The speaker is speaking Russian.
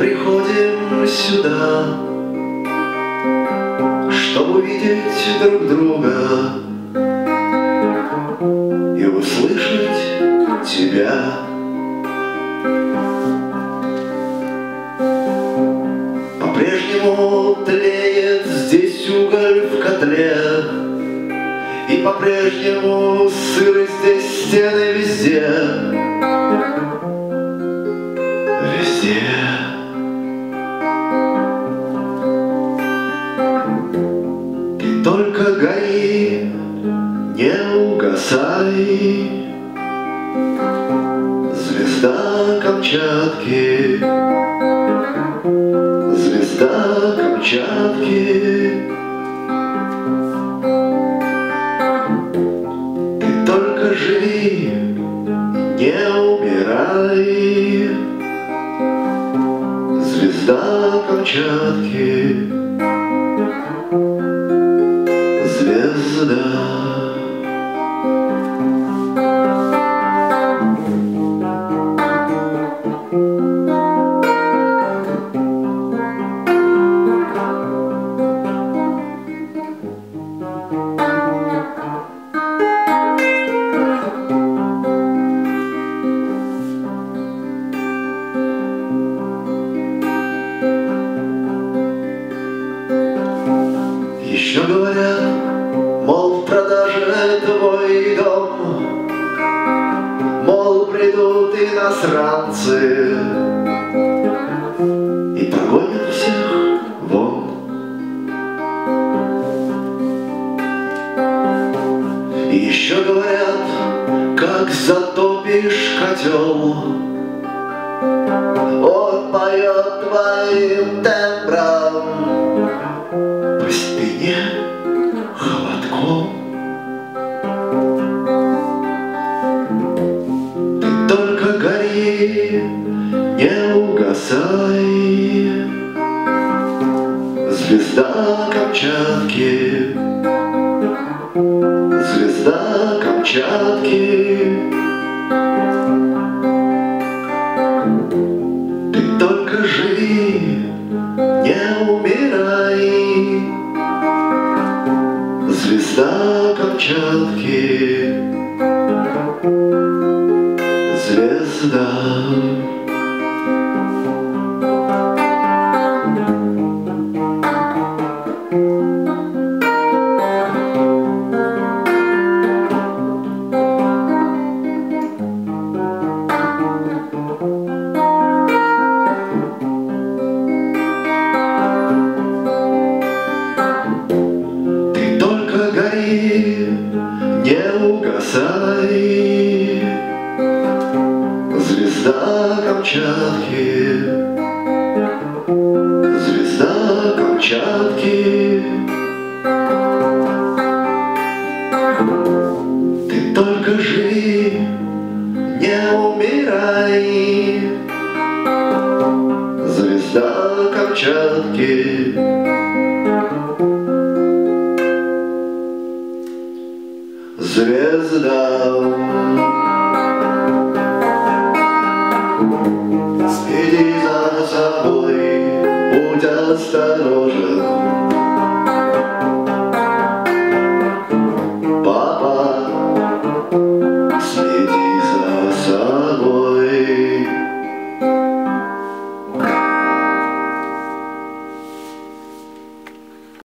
Приходим сюда, чтобы увидеть друг друга и услышать тебя. По-прежнему тлеет здесь уголь в котле, И по-прежнему сыры здесь стены. Везде. Звезда Камчатки, звезда Камчатки. Ты только живи, не умирай, звезда Камчатки, звезда. Еще говорят, мол, в продаже твой дом, Мол, придут иностранцы И прогонят всех вон. И еще говорят, как затопишь котел, Он поет твоим тембром Звезда Камчатки, звезда Камчатки. Ты только живи, не умирай, Звезда Камчатки, звезда. Не угасай, Звезда Камчатки, звезда Камчатки. Ты только живи, не умирай, Звезда Камчатки. Звезда.